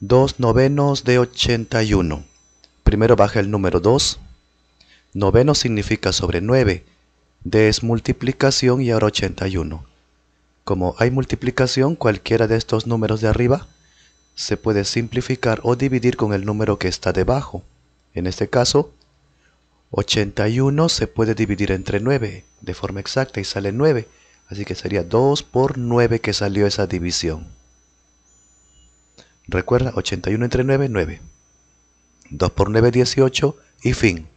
2 novenos de 81. Primero baja el número 2. Noveno significa sobre 9. D es multiplicación y ahora 81. Como hay multiplicación, cualquiera de estos números de arriba se puede simplificar o dividir con el número que está debajo. En este caso, 81 se puede dividir entre 9 de forma exacta y sale 9. Así que sería 2 por 9 que salió esa división. Recuerda, 81 entre 9, 9. 2 por 9, 18 y fin.